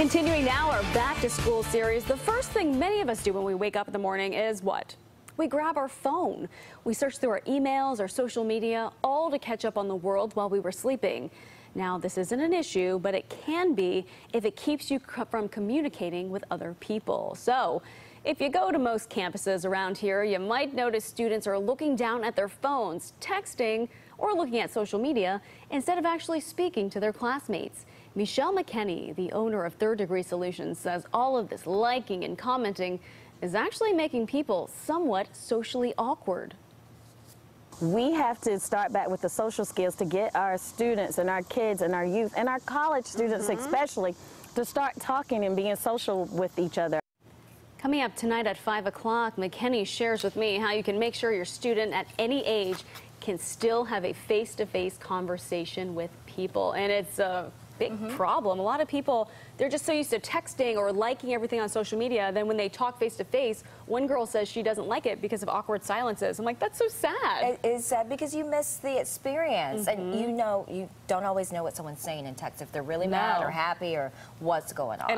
Continuing now our back to school series, the first thing many of us do when we wake up in the morning is what? We grab our phone. We search through our emails, our social media, all to catch up on the world while we were sleeping. Now, this isn't an issue, but it can be if it keeps you from communicating with other people. So, if you go to most campuses around here, you might notice students are looking down at their phones, texting, or looking at social media instead of actually speaking to their classmates. Me'Chelle McKenney, the owner of Third Degree Solutions, says all of this liking and commenting is actually making people somewhat socially awkward. We have to start back with the social skills to get our students and our kids and our youth and our college students mm -hmm. especially to start talking and being social with each other. Coming up tonight at 5 o'clock, McKenney shares with me how you can make sure your student at any age can still have a face-to-face -face conversation with people. And it's a big mm -hmm. problem. A lot of people, they're just so used to texting or liking everything on social media. Then when they talk face to face, one girl says she doesn't like it because of awkward silences. I'm like, that's so sad. It is sad because you miss the experience. Mm -hmm. And you know, you don't always know what someone's saying in text, if they're really no. mad or happy or what's going on.